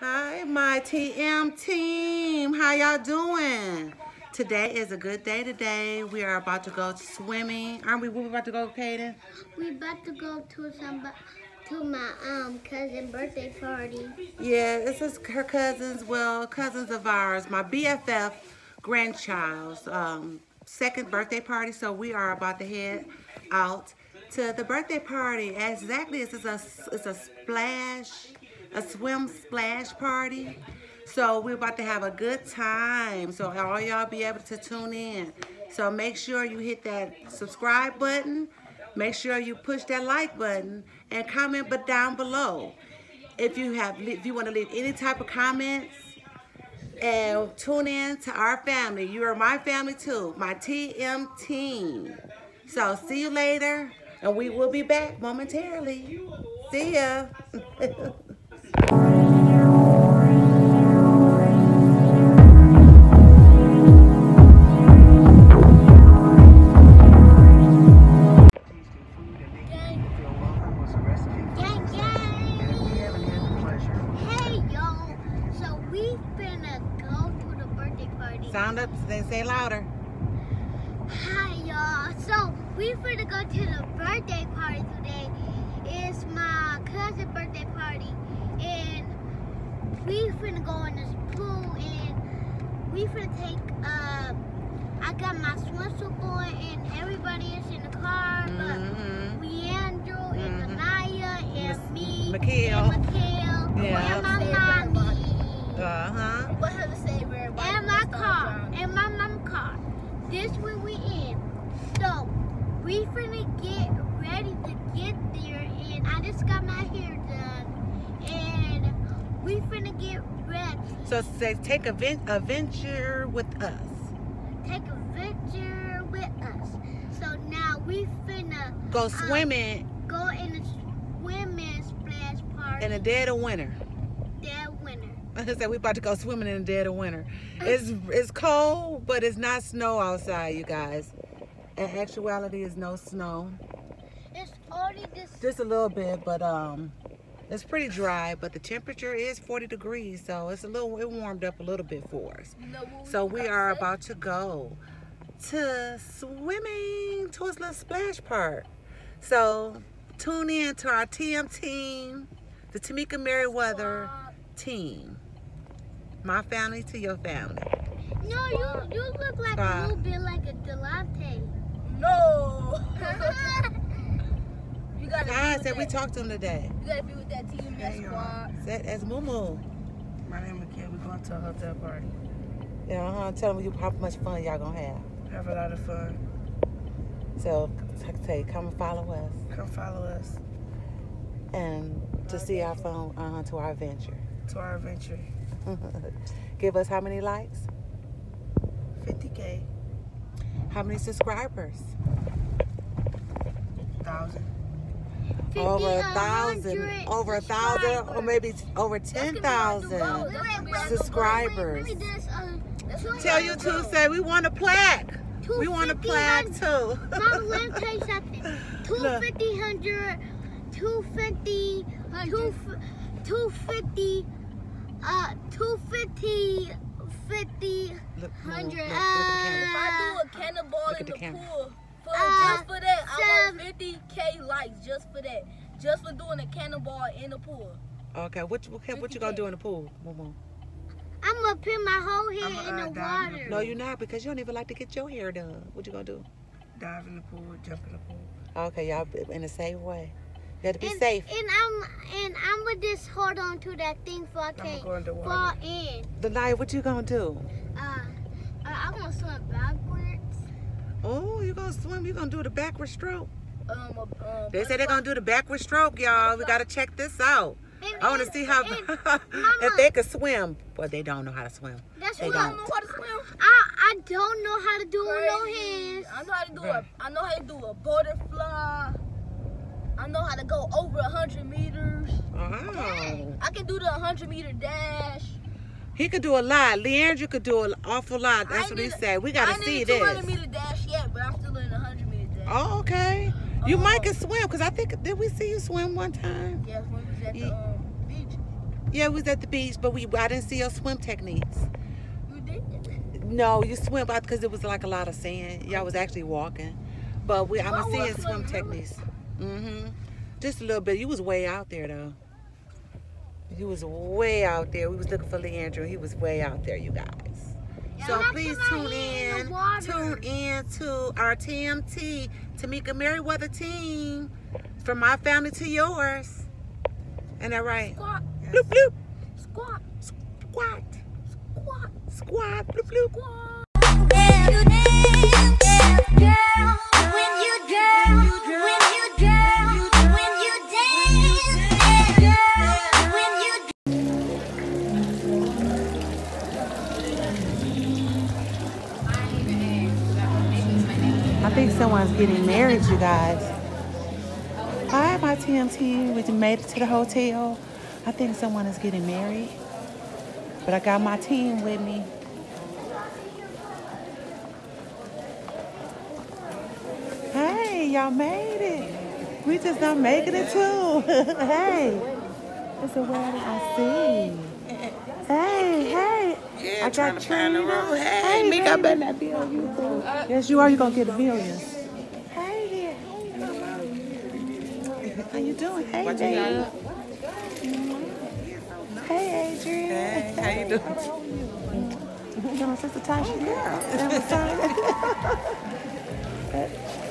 Hi, my TM team. How y'all doing? Today is a good day today. We are about to go swimming. Aren't we? We about to go, Kaden? We're about to go to some to my um cousin birthday party. Yeah, this is her cousins. Well, cousins of ours. My BFF grandchild's um, second birthday party. So we are about to head out to the birthday party. Exactly, it's a it's a splash a swim splash party. So we're about to have a good time. So all y'all be able to tune in. So make sure you hit that subscribe button. Make sure you push that like button and comment but down below. If you have if you want to leave any type of comments and tune in to our family. You are my family too, my TM team. So see you later and we will be back momentarily. See ya. Sound we finna take uh I got my swimsuit on and everybody is in the car mm-hmm. So say take a, a venture with us. Take a venture with us. So now we finna go um, swimming. Um, go in a swimming splash party. In the dead of winter. Dead winter. I said we about to go swimming in the dead of winter. It's it's cold, but it's not snow outside, you guys. In actuality, is no snow. It's only this. Just a little bit, but um, it's pretty dry, but the temperature is 40 degrees, so it's a little, it warmed up a little bit for us. So we are about to go to swimming to a little splash park. So tune in to our TM team, the Tamika Merriweather team. My family to your family. No, you you look like a little bit like a Delante. No. You gotta God said we talked to him today. You gotta be with that team, that squad. Said as Moo My name is Kim. We're going to a hotel party. Yeah, uh-huh. Tell them you how much fun y'all gonna have. Have a lot of fun. So, say, come and follow us. Come follow us. And to see our phone, uh-huh, to our adventure. To our adventure. Give us how many likes? 50K. How many subscribers? Thousand over a thousand, over a thousand, or maybe over ten thousand subscribers. Tell you to say we want a plaque. We want a plaque too. Mom, let me tell you something. 250, 100, 250, 250, uh, 250, 50, 100. If I do a cannonball in the, the pool, for, uh, just for that, I want 50k likes just for that. Just for doing a cannonball in the pool. Okay, what what, what you gonna do in the pool, Momo? I'm gonna put my whole hair in the water. no, you're not because you don't even like to get your hair done. What you gonna do? Dive in the pool, jump in the pool. Okay, y'all in a safe way. You have to be and, safe. And I'm and I'm gonna just hold on to that thing for I can't fall in. The night, what you gonna do? Uh, uh I'm gonna swim backwards. Oh, you gonna swim? You gonna do the backward stroke? Um, uh, they say they're gonna do the backward stroke, y'all. We gotta check this out. And, I want to see how if they can swim, but they don't know how to swim. That's they don't. don't know how to swim. I I don't know how to do Crazy. no hands. I know how to do a I know how to do a butterfly. I know how to go over a hundred meters. Oh. I can do the hundred meter dash. He could do a lot. Leandro could do an awful lot. That's what he said. We gotta see this. I didn't meter dash yet, but I'm still in a hundred meter dash. Oh, okay. You might can swim because I think did we see you swim one time? Yes, when we was at the um, beach. Yeah, we was at the beach, but we I didn't see your swim techniques. You did? No, you swim out because it was like a lot of sand. Y'all was actually walking, but we I'm Oh, gonna see your swim techniques. Mhm. Just a little bit. You was way out there though. You was way out there. We was looking for Leandro. He was way out there, you guys. So please tune in in. the water. Tune in to our TMT, Tamika Merriweather team. From my family to yours. Ain't that right? Squat, Bloop bloop. squat, Squat. squat, Squat. Bloop bloop. squat. I think someone's getting married, you guys. Hi, my TMT. We made it to the hotel. I think someone is getting married. But I got my team with me. Hey, y'all made it. We just not making it too. hey, it's a wedding. I see. Hey, hey. I got Trina. Hey, Mick, I better not be on YouTube. Yes, you are. You're going to get the millions. Hey there. How you doing? Hey, what Dave. Hey, Adrian. Hey, how you doing? You got my sister Tasha. Girl. That was sorry.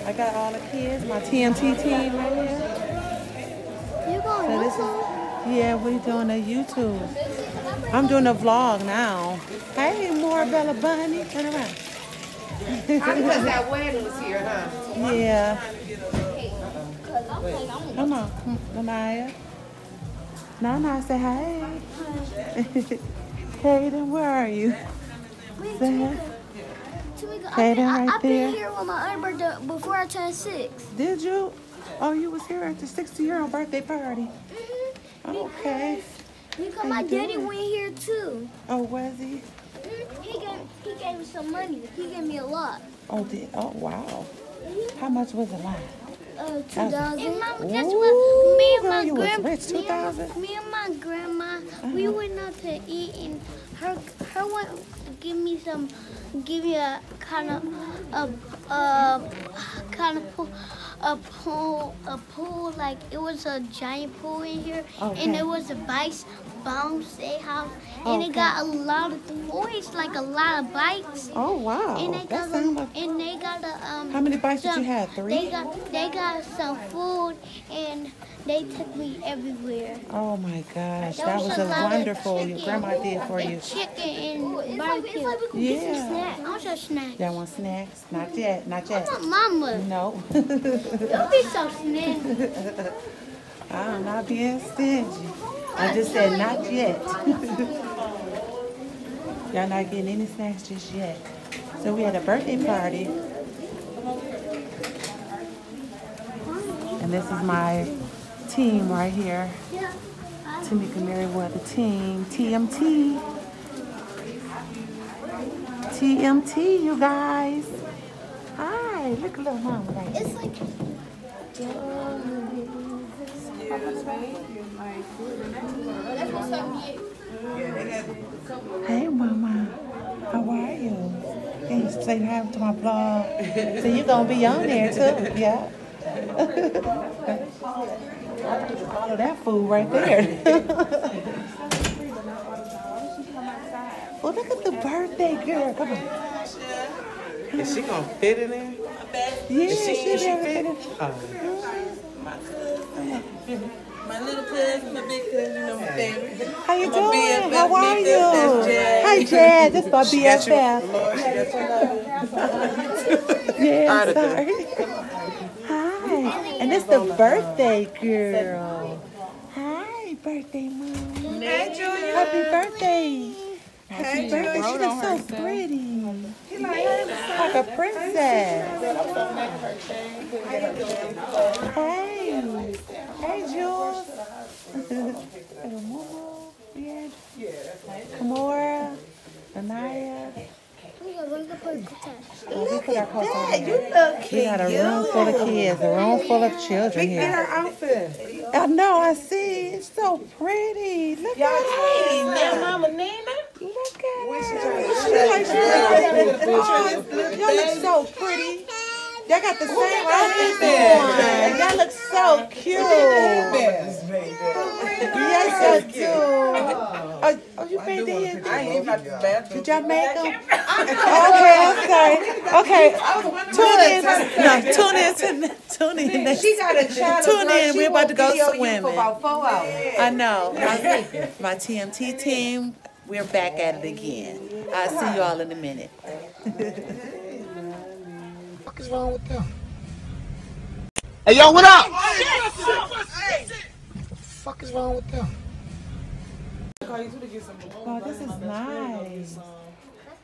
I got all the kids, my TMT team right here. You going So this is, yeah, we doing a YouTube. I'm doing a vlog now. Hey, more Bella Bunny, turn around. Because that wedding was here, huh? Yeah. Come on, Lanaya. Nana, say hey. Hayden, where are you? Say hey. Hayden right I've been here with my other birthday before I turned six. Did you? Oh, you was here at the 60 year old birthday party. Mm-hmm. Okay. Because How my daddy doing? went here too. Oh, was he? Mhm. He gave he gave me some money. He gave me a lot. Oh, did? Oh, wow. How much was it like? Uh, two That thousand. And mama, guess Ooh, what? Me and girl, my grandma, rich, me, and- me and my grandma, we Uh-huh. went out to eat, and her her went give me some, give me a kind of a a kind of a pool, a pool like it was a giant pool in here, and Okay. there was a bikes bounce house, and Okay. it got a lot of toys, like a lot of bikes. Oh, wow. And they That got a, like. and they got a um. How many bikes did you some- have? They Three? got they got some food and they took me everywhere. Oh, my gosh. That was a a wonderful. Your chicken. grandma did for you. Chicken and barbecue. Yeah. snack. I want some snacks. Y'all want snacks? Not yet. Not yet. I yet. want mama. No. Don't be so stingy. I'm ah, not being stingy. I just said not yet. Y'all not getting any snacks just yet. So we had a birthday party. And this is my team right here. Tamika Merriweather team. TMT. TMT, you guys. Hi, look at little mama right. It's like Hey, Mama. How are you? Can you say hi to my vlog? So you're gonna be on there too, yeah? Follow that fool right there. oh, look at the birthday girl. Come on. Is she gonna fit in there? Yeah, Is she, she is she there. fit? Oh. My little cousin, my big cousin, you know my favorite. How you My doing? BFF, How are Mika, you? Jazz. Hi, Jazz. This is my She got you- BFF. Lord, she got you- Yeah, I'm Article. sorry. Hi. And it's the birthday girl. Hi, birthday mom. Hey, Junior. Happy birthday. Happy birthday. She looks so pretty. Like a princess. Hey. Hey, Jules. Little Momo. Yeah. Kamora. Anaya. We coats on Hey, you look We got a room full of kids, a room full of children here. her outfit. I know, I see. It's so pretty. Look at it. Now, Mama Nina. Look at it. She oh, y'all look so pretty. Y'all got the same outfit on. Y'all look so cute. Yes, y'all do. Oh, oh you made it. I ain't even at the bathroom. Did y'all make them? okay, okay, okay. Tune in. No, tune in. Tune, tune in. next- She got a channel. Tune in. We're about to go video you swimming. For about four hours. I know. My, my TMT team, we're back at it again. I'll see you all in a minute. fuck is wrong with them? Hey, yo, what up? Hey, what the fuck is wrong with them? Oh, this is nice.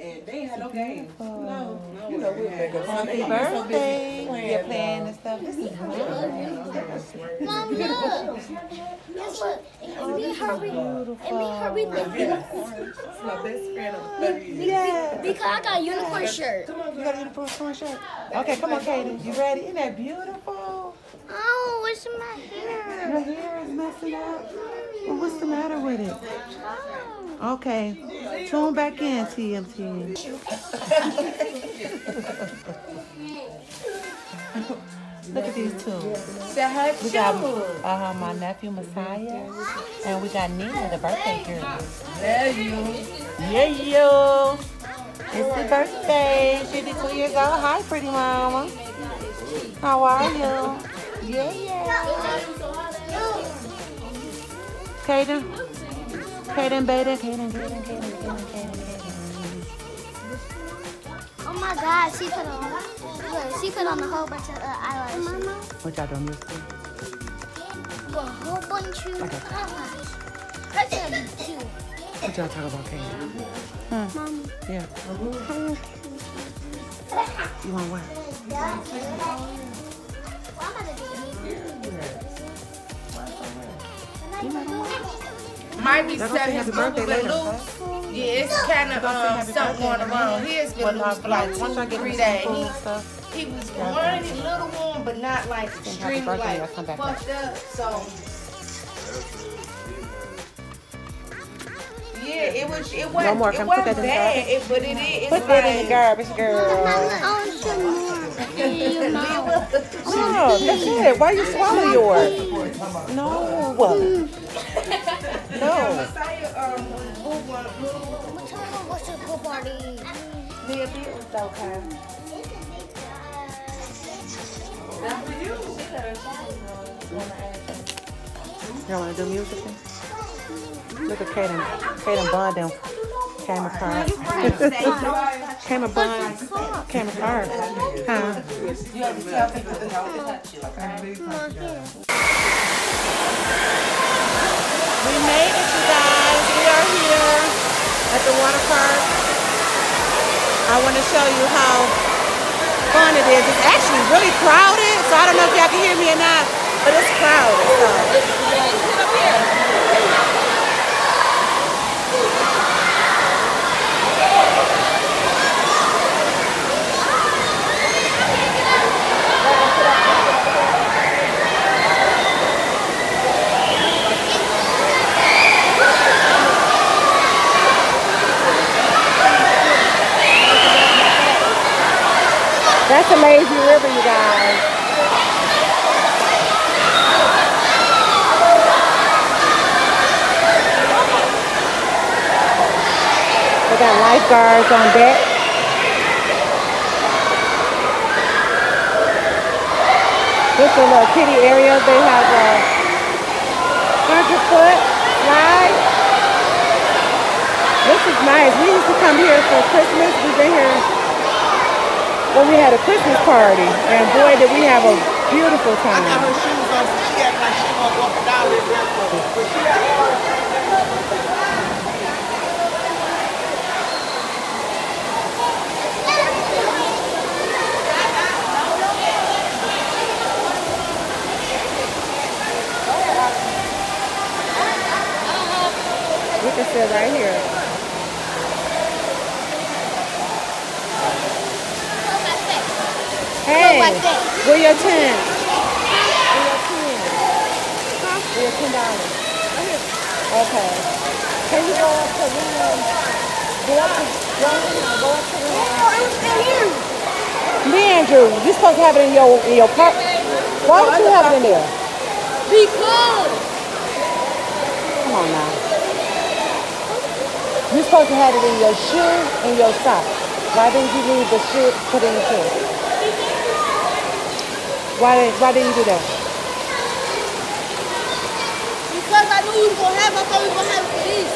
And they had no games. No. You know we'll make up Happy something. birthday. You're playing and stuff. This is nice. Mom, look. Guess what? And me hurry. And me hurry lift My best friend on the 30 years. Yeah. Because I got a unicorn shirt. Come on, You got a uniform torn shirt? Okay, come on, Kaden. You ready? Isn't that beautiful? Oh, what's in my hair? Your hair is messing up. Well, what's the matter with it? Oh. Okay, tune back in, TMT. Look at these two. We got uh, my nephew Messiah, and we got Nina, the birthday girl. There you. Yeah, you. It's the birthday. She'll two years old. Hi, pretty mama. How are you? Yeah, yeah. Kaden. Kaden, Baden, Kaden, Kaden, Kaden, Kaden, Kaden, Kaden. Oh my God, she put on. Look, she put on a whole bunch of uh, eyelashes. What y'all doing this week? A whole bunch of eyelashes. I said. What y'all talk about, Kaden? Huh? Mom. Yeah. You want what? Might be Y'all gonna say his happy birthday been later, loose. Yeah, it's kind of um, something going around. He has been loose for like two, three days. He, food and stuff, he was running a little warm, but not like extremely like y'all come back fucked up. So yeah, it was. It wasn't. more, it come put that in the bad. It, but it is. Put that in the garbage, girl. Oh, some more. In your mouth. No, that's it. Why you swallow yours? No. No. What's a pool party? You want to do music? then? Look at Kaden. Kaden Bond them came apart. came apart. Came apart. Huh? We made it, you guys. We are here at the water park. I want to show you how fun it is. It's actually really crowded, so I don't know if y'all can hear me or not, but it's crowded. So. That's a lazy river, you guys. They got lifeguards on deck. This is a little kiddie area. They have uh, a hundred foot slide. This is nice. We used to come here for Christmas. We've been here when we had a Christmas party, and boy, did we have a beautiful time. Got her shoes on, she act like she gonna walk down there barefoot. But she We can sit right here. Hey, where your ten? Where your ten? Where your ten dollars? Okay. Can you go up to the room? Go up to room or go up to the room? Oh, it was in here. Leandrew, you're supposed to have it in your in your park. Why would you have it in there? Because Come on now. You're supposed to have it in your shoe and your sock. Why didn't you leave the shoe put in the shoe? Why why didn't you do that? because I knew we was gonna have, I thought we was gonna have it for this.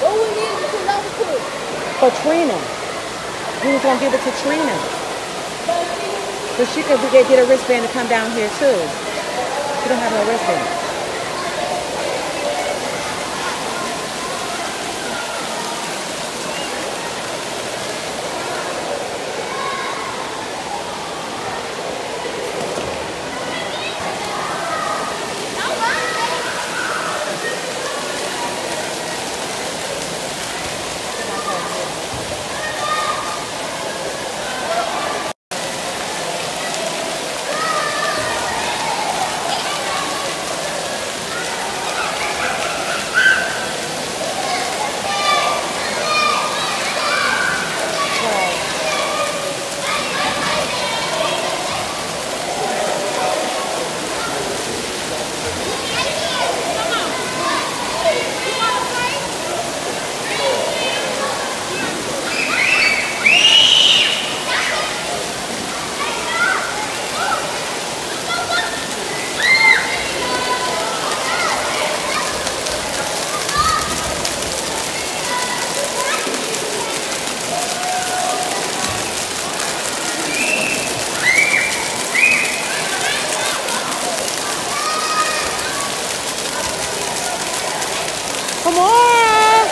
What we need is to know quick. For Trina. We was gonna give it to Trina. So she could could get a wristband to come down here too. She don't have no wristband. Come on.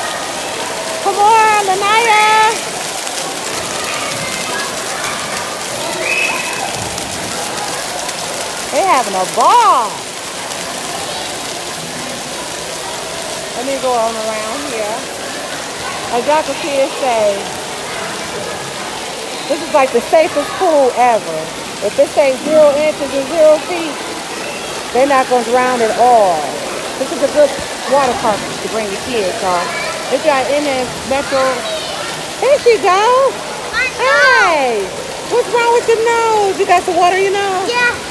Come on, Lanaya. They having a ball. Let me go on around here. As y'all can see it say, this is like the safest pool ever. If it say zero inches and zero feet, they're not going to drown at all. This is a good water park to bring your kids on. If you're in the metro, there she go. Hey, what's wrong with your nose? You got some water in your nose? Yeah.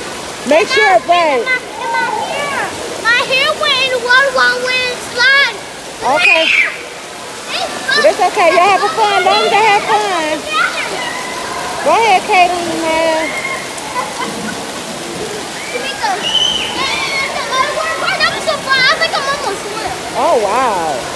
Make sure it's right. My, hair. My hair went in water while when it slid. Okay, It's it's okay. Y'all having fun. Long they have fun. Go ahead, Caitlin, man. Oh, wow.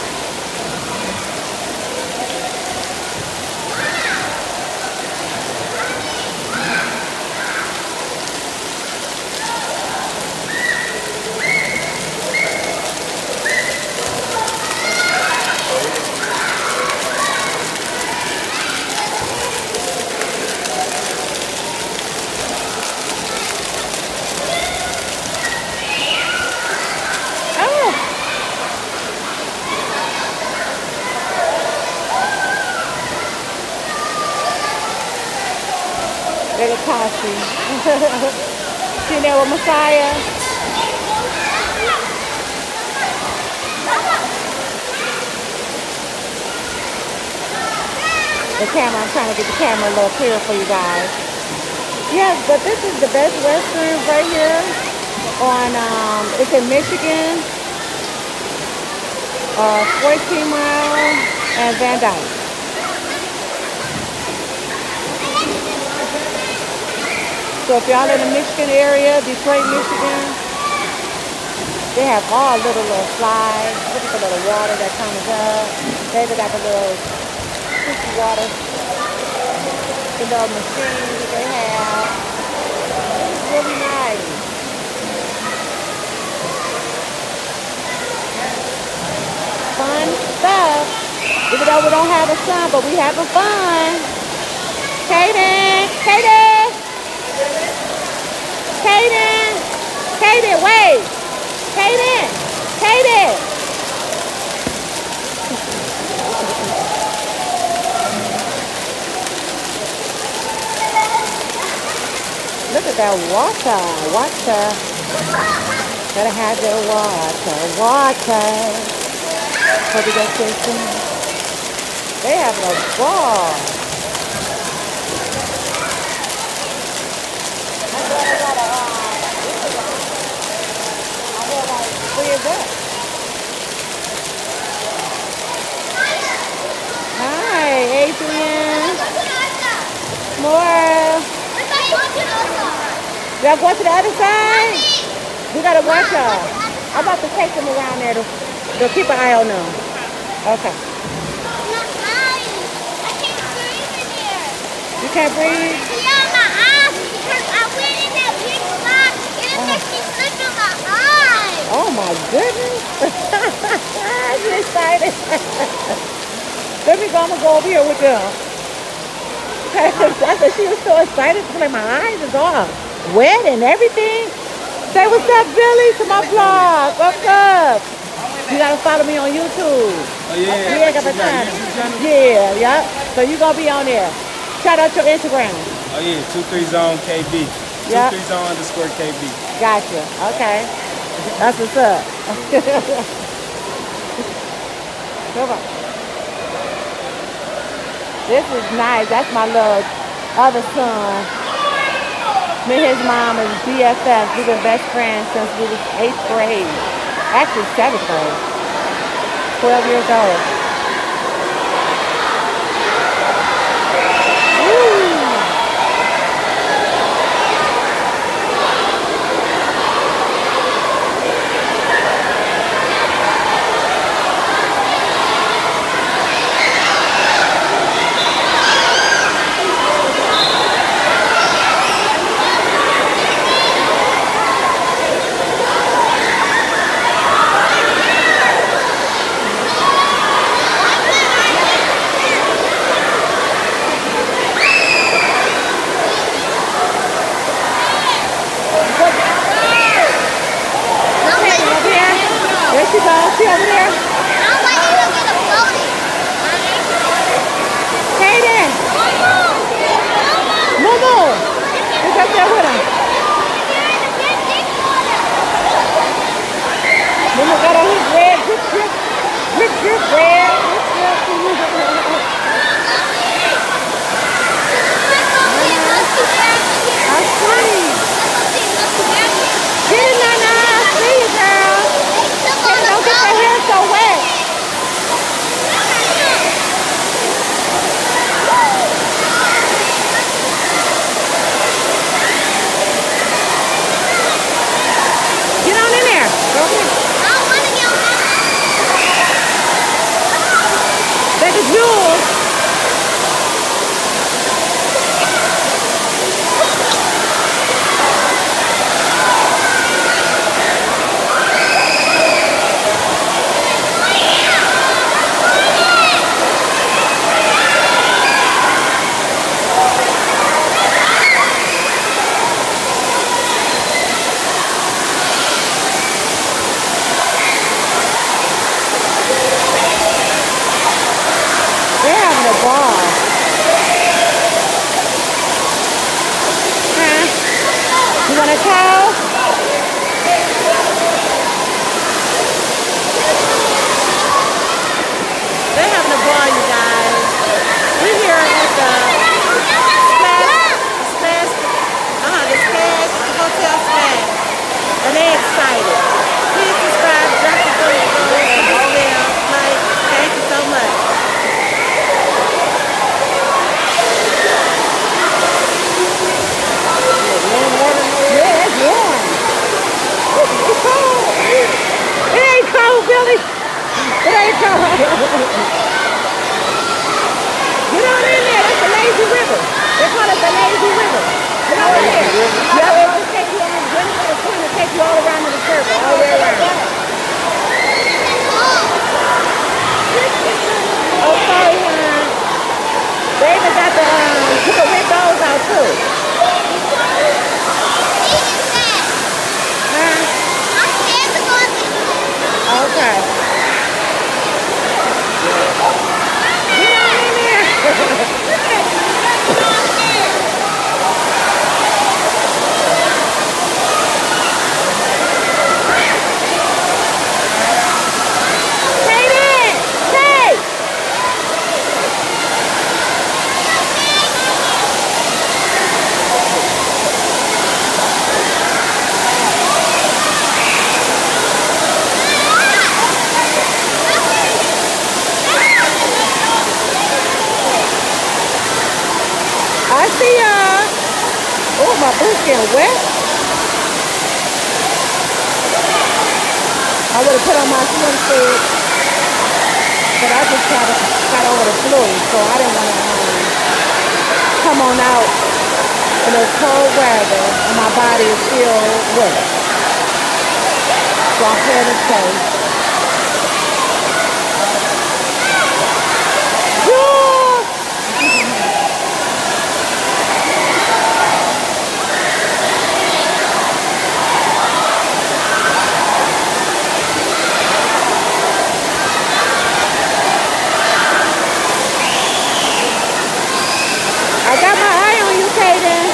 Oh. Little Kasi. she there with Messiah. The camera, I'm trying to get the camera a little clearer for you guys. Yes, but this is the best restroom right here on, um, it's in Michigan, uh, 14 Mile and Van Dyke. So if y'all in the Michigan area, Detroit, Michigan, they have all little little slides. Look at the little water that comes up. They even got the little sticky water. The little machines that they have. It's really nice. Fun stuff. Even though we don't have the sun, but we having fun. Kaden, Kaden. Kaden! Kaden, wait! Kaden! Kaden! Look at that water, water. Gotta have your water, water. Hope you got your soon. They having a ball. My daughter got a, uh, I feel like, where's that? Hi, Adrian. More. Y'all going to the other side? We gotta watch y'all. I'm about to take them around there to, to keep an eye on them. Okay. You can't breathe? Oh my goodness. I'm excited. Let me go, I'm gonna go over here with them. I said she was so excited. Like, my eyes is all wet and everything. Say what's up, Billy, to my vlog. What's up? You gotta follow me on YouTube. Oh yeah. Yeah, got the time. Yeah, yeah. So you gonna be on there. Shout out your Instagram. Oh yeah, two three zone KB. Two Yeah. three zone underscore KB. Gotcha. Okay. That's what's up. Come on. This is nice. That's my little other son. Me and his mom is BFFs. We've been best friends since we was eighth grade. Actually seventh grade. Twelve years old. Shoes getting wet. I would have put on my swimsuit, but I just got, got over the flu, so I didn't want to um, come on out in this cold weather and my body is still wet. So I'm here to stay. I got my eye on you, Kaden.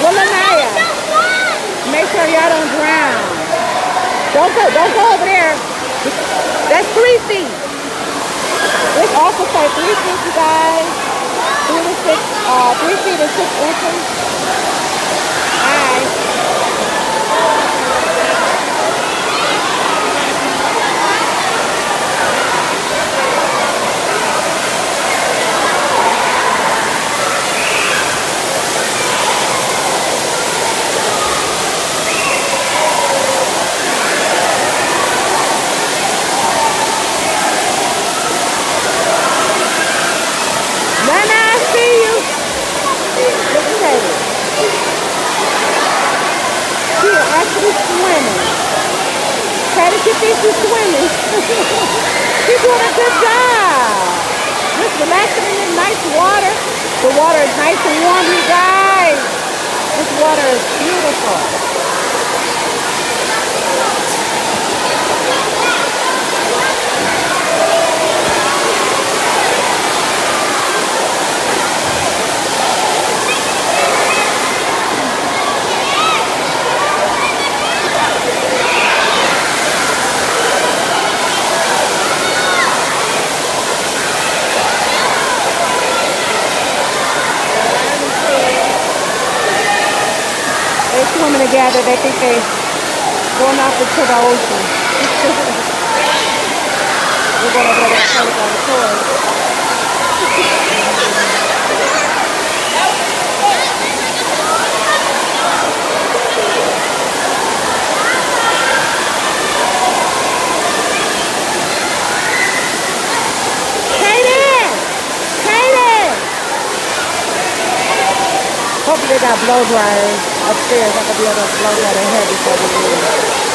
Willamaya. Make sure y'all don't drown. Go, don't go over there. That's three feet. This also say three feet, you guys. Three to six, uh, three feet and six inches. Hi. Nana, I see you. Look at Kaden. She is swimming. Kaden, she thinks she's swimming. she's doing a good job. Just relaxing in this nice water. The water is nice and warm, you guys. This water is beautiful. They swimming they going off into the ocean. We're going over there to the toys. Hopefully they got blow dryers upstairs. I could be able to blow dry their hair before we leave.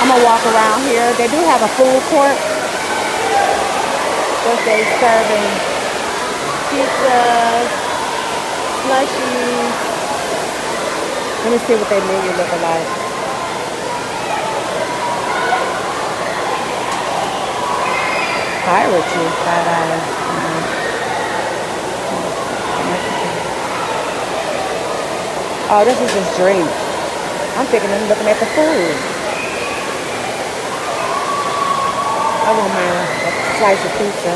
I'm gonna walk around here. They do have a food court. What they serving pizzas, slushies. Let me see what their menu look like. Pirate juice, fried eyes. Mm. Oh, this is just drink. I'm thinking I'm looking at the food. I want my slice of pizza.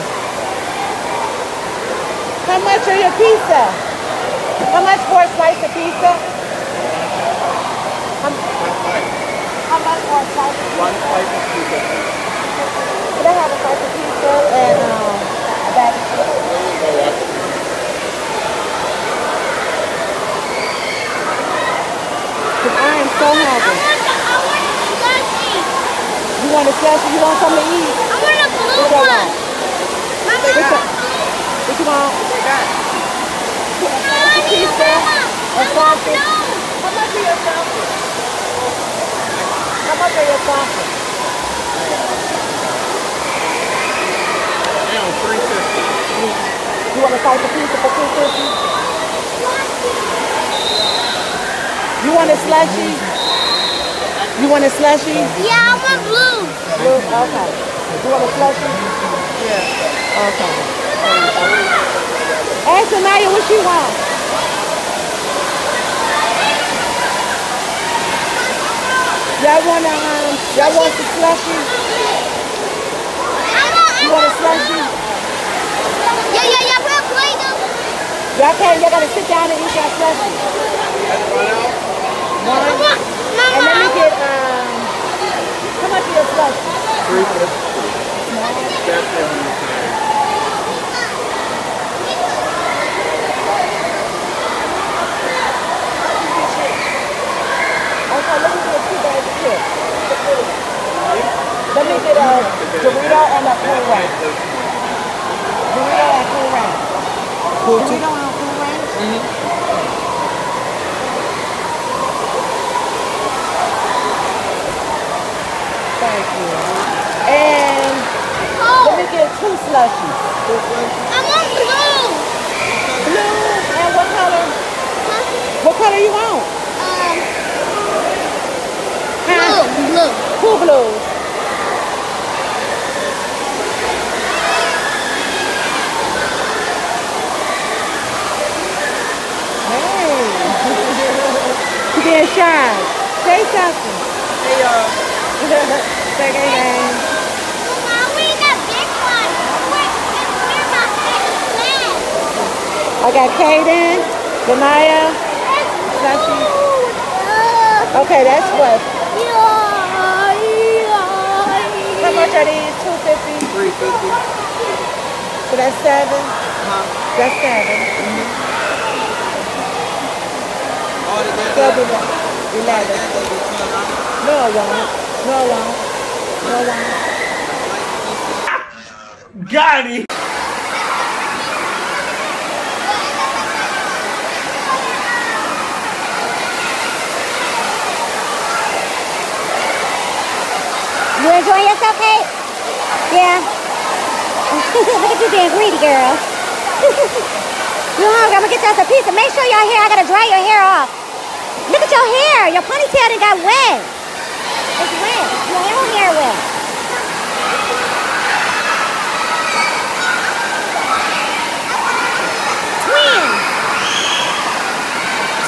How much are your pizza? How much for a slice of pizza? How, how much for a slice of pizza? One slice of pizza. Could I have a slice of pizza and um, a bag of chips? I am so hungry. You want a slushy? You want something to eat? I want a blue What you one. want? Mama, What you, what you want? A slice of pizza, a sausage. How much are your sausage? How much are your sausage? Damn, three fifty. You want a slice of pizza for two fifty? You want a slushy? You want a slushy? Yeah, I want blue. Blue? Okay. You want a slushie? Yeah. Okay. Ask Anaya what she wants. Y'all want to, um, y'all want the slushie? You want a slushie? Yeah, yeah, yeah, we're playing them. Y'all can't, y'all gotta sit down and eat your slushie. One. And let me get, um, how much is your slushie? Okay, let me get two bags of chips. Let me get a Dorito and a Cool Ranch. Dorito and Cool Ranch. Dorito and Cool Ranch? Thank you. And let me get two slushies. I'm on blue. Blue and what color? What color you want? Um, Huh? blue, blue. Two blues. Being shy. Say something. Hey y'all. Say your name. Mama, we got big one. We're, we're my favorite class. I got Kaden, Benaya, Sashi. Okay, that's what. How much are these? Two fifty. Three fifty. So that's 7 Huh? That's 7 All together. So be? Eleven. That goes to ten dollars. No, it won't. No, it won't. Got it. You enjoying yourself, Kate? Yeah. Look at you being greedy, girl. you hungry? I'm gonna get you us a pizza. Make sure your hair, I gotta dry your hair off. Look at your hair. Your ponytail done got wet. It's wet.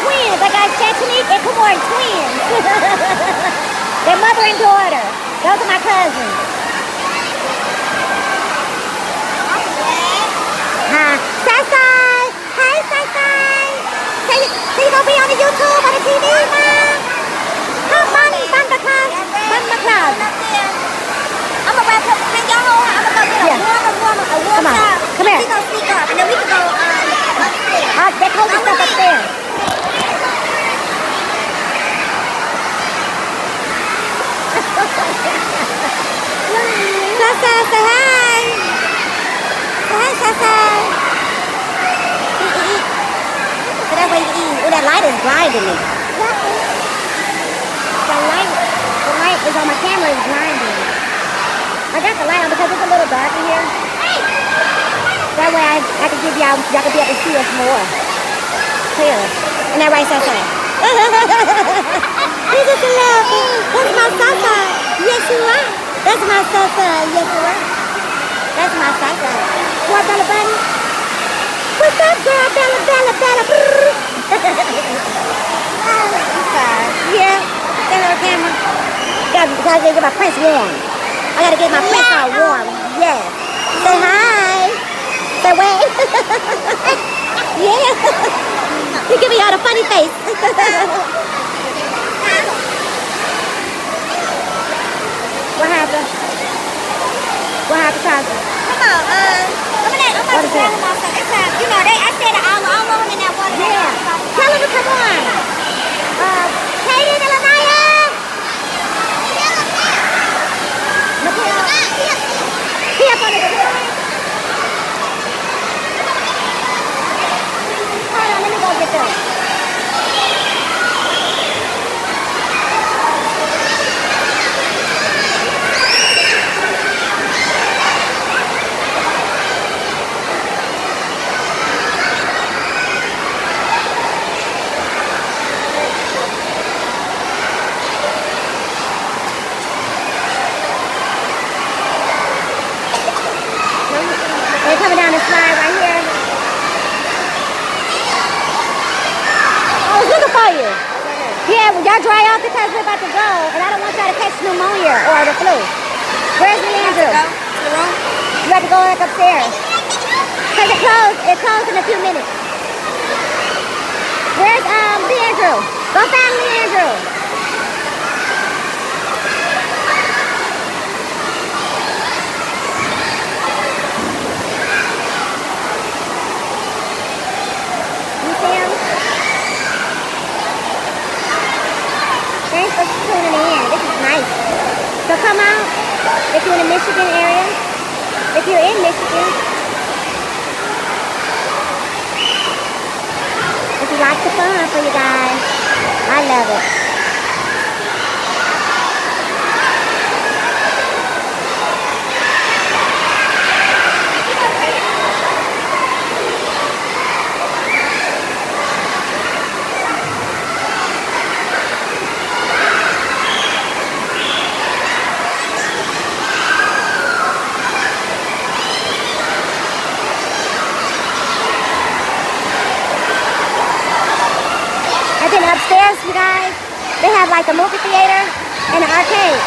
Twins. I got Chechenique and Kumar twins. They're mother and daughter. Those are my cousins. Hi. Sai-Sai. Hi, Sai-Sai. So you, so you gonna be on the YouTube, on the TV, Mom? Come, Mommy, from the class. From the class. I'm gonna wrap up. Can y'all hold on? I'm gonna go get a Yeah. warm, a warm, a warm Come on. Come here. We gonna sneak off, and then we can go um, upstairs. Uh, they close the stuff upstairs. Sasa, say hi. Say hi, Sasa. Eat, eat, eat. So that way you can eat. Oh, that light is blinding me. The light, the light is on my camera is blinding. I got the light on because it's a little dark in here. That way I, I can give y'all, y'all can be able to see us more clearer. And that right, Sasa? This is a love. That's my Sasa. Yes, you are. That's my Sasa. Yes, you are. That's my Sasa. What, Bella Bunny? What's up, girl? Bella, Bella, Bella. Oh, I'm sorry. Yeah, that little camera. Gotta, gotta get my prince warm. I gotta get my prince all warm. Yes. Say hi. Say wave. yeah. you give me all the funny face. What happened? What happened, Tasha? Come on, uh, come on, I'm about What to tell them. It's a, you know, they, I said all, all them in that water. Yeah. Tell them to come on. Uh, Kaden and Lanaya. He up on the Hold on, let me go get them. said, well, y'all dry out because we're about to go, and I don't want y'all to catch pneumonia or the flu. Where's Leandrew? You have to go back upstairs. Because it closed, it closed in a few minutes. Where's um Leandrew? Go find Leandrew. You see him? Thanks for tuning in. This is nice. So come out if you're in the Michigan area. If you're in Michigan. If you like the fun for you guys. I love it. And then upstairs, you guys, they have like a movie theater and an arcade.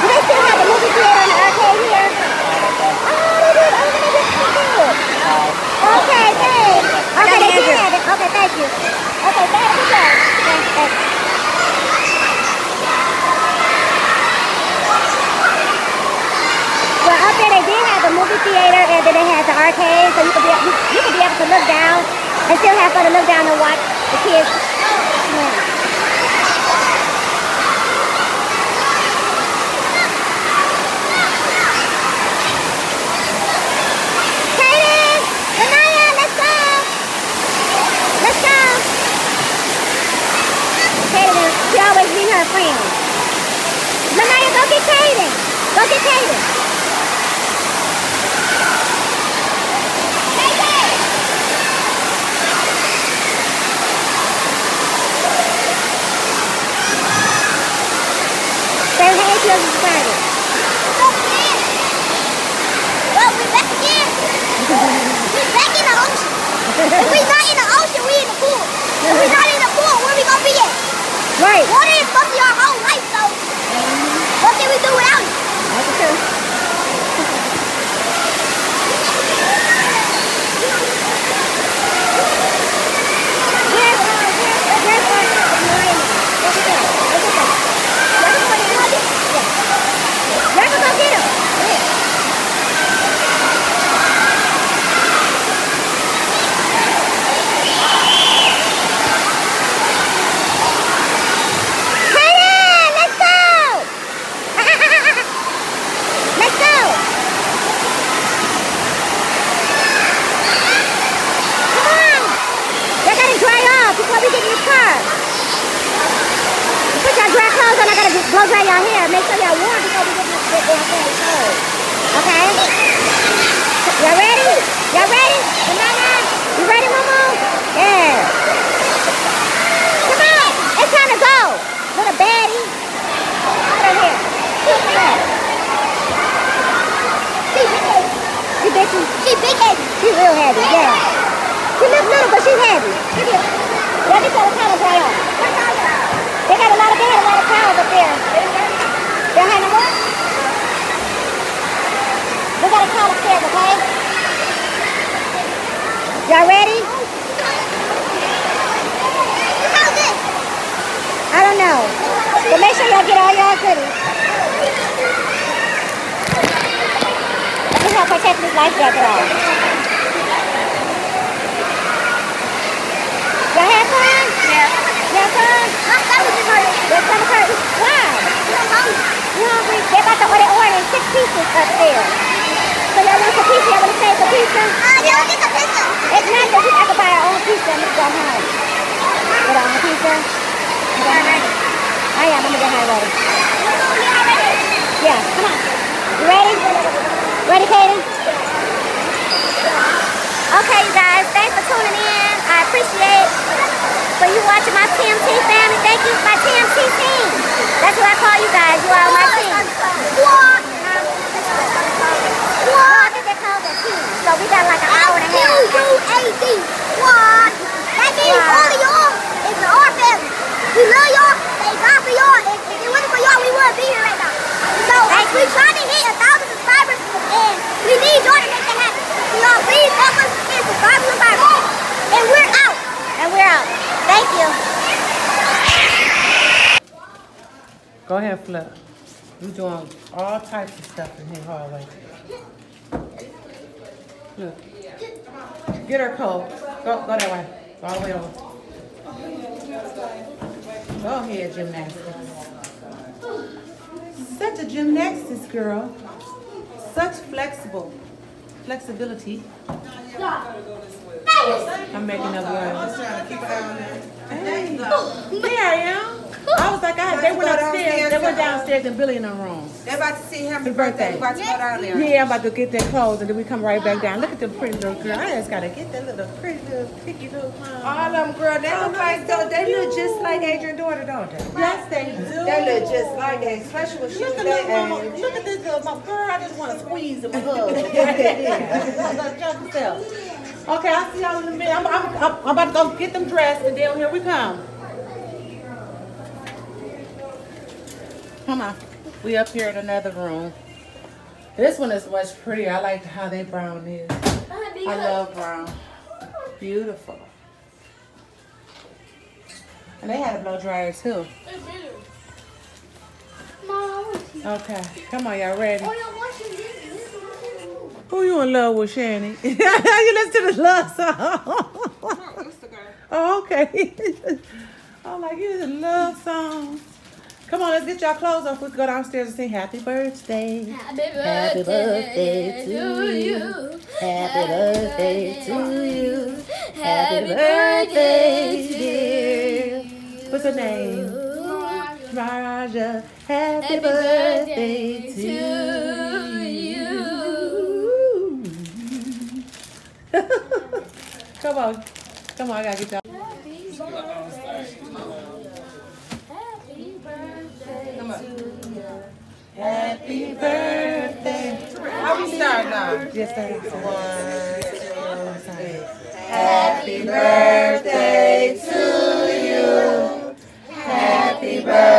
Do they still have the movie theater and the arcade here? Oh, they do. Oh, they do. Good. Okay, thanks. Okay, they did have it. Okay, thank you. Okay, thank you. Thanks, thanks. Well, up there they did have the movie theater and then they had the arcade, so you could be you, you could be able to look down and still have fun to look down and watch the kids always meet her friends. Lanaya, go get Kaden. Go get Kaden. Say hey to your subscribers. Well, we back again. we back in the ocean. If we not in the ocean, we in the ocean, we're in the pool. If we not in the pool, where we gonna be at? Right. Water is supposed to be our whole life, so what can we do without it? That's true. Where's, uh, where's, where's, uh, Mariah? Look at that. Look at that. Y'all can go get him. Yeah. Y'all can go get him. Yeah. Kaden, let's go! let's go! Come on! Y'all gotta dry off before we get in the car. Put your dry clothes on. I gotta blow dry your hair. Make sure y'all warm before we get in the get in the car. Okay? Y'all ready? Y'all ready? Banana? You ready, Momo? Yeah. Come on! It's time to go! Little baddie. Look at her hair. Look at that. She big. She big heavy. She real heavy, yeah. She looks little, but she's heavy. Look at Y'all can tell the color dry off. They got a lot of, they had a lot of towels up there. They had no what? We got a towel upstairs, okay? Y'all ready? This? I don't know. But make sure y'all get all y'all goodies. Me help her take this life jacket off. Y'all have fun? You is hurting. Why? I'm. You hungry? They're to order six pieces upstairs. So y'all want some pizza? Want to pizza? Pizza. It's not that to buy our own pizza and go home. Pizza. You go home. I am. I'm gonna get ready. Yeah, come on. You ready? Ready? Okay, you guys. Thanks for tuning in. I appreciate but you watching my TMT family. Thank you, my TMT team. That's what I call you guys. You are my team. What? What? No, I they call the team. So we got like an hour and a half. Q-U-A-D. What? That means all of y'all is our family. We love y'all. Thank God for y'all. If, it wasn't for y'all, we wouldn't be here right now. So we're trying to hit a thousand subscribers, and we need y'all to make that happen. So y'all please help us in subscribing to our And we're out. And we're out. Thank you. Go ahead, Flip. You're doing all types of stuff in here hallway. Look. Get her coat. Go, go that way. Go all the way over. Go ahead, gymnastics. Such a gymnastics girl. Such flexible. Flexibility. I'm making up words. Hey, here I am. I was like, I, they went upstairs. They went downstairs and Billy in the room. They're about to see him His birthday. About to go down there. Yeah, I'm about to get their clothes and then we come right back down. Look at the pretty little girl. I just gotta get that little pretty little picky little clown. All them, girl, they look like though. They look just like Adrian's daughter, don't they? Yes, they do. They look just like that, especially she Look at this that mama. Look at this little mama. Girl, I just want to squeeze and hug. Yourself. Okay, I'll see y'all in a minute. I'm, I'm, I'm, about to go get them dressed and then here we come. Come on. We up here in another room. This one is much prettier. I like how they brown is. I love brown. Beautiful. And they had a blow dryer too. Okay, come on, y'all ready? Who you in love with, Shanny? you listen to the love song. oh, oh okay. I'm like, you in love song. Come on, let's get y'all clothes off. Let's go downstairs and sing happy birthday. Happy birthday to you. Happy birthday to you. Happy birthday, dear. What's her name? Raja. Happy, Happy birthday, birthday to you. Come on. Come on, I gotta get y'all. Happy birthday. Happy birthday. How we start now? Yes, sir. One, two, three. Happy birthday to you. Happy birthday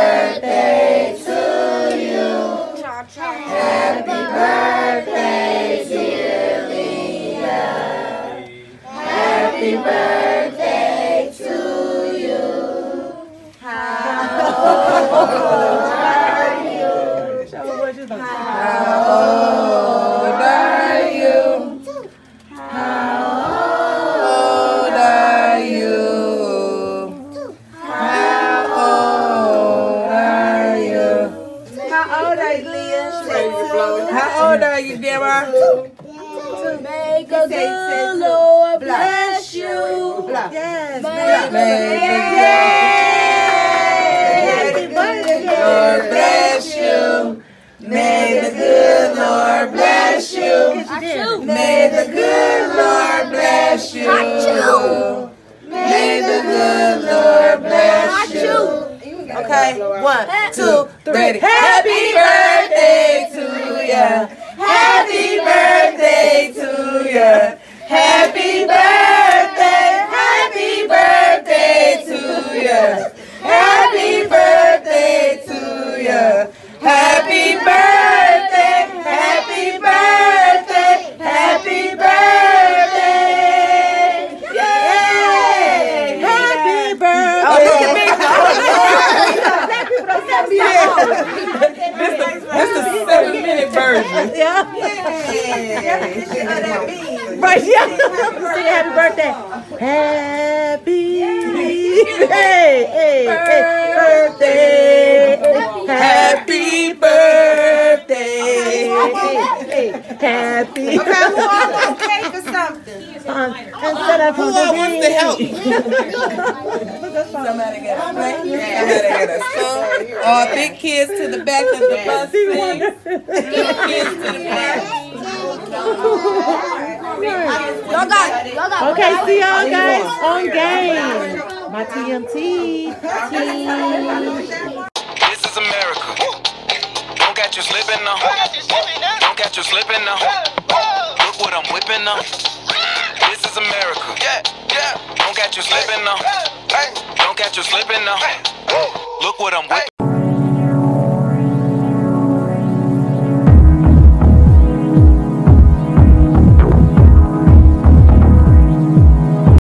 How old are you, Deborah? Make a good Lord bless you. Yes, Happy birthday. Lord bless you. May the good Lord bless you. May the good Lord bless you. May the good Lord bless you. Okay, one, instead of Who all wants to help? Somebody got a plate. Somebody got a spoon. All big kids to the back of the bus. please. Little kids to the back. Y'all got, y'all got. Okay, see y'all guys on game. My TMT team. This is America. Don't catch you slipping now. Don't catch you slipping now. Yeah. Don't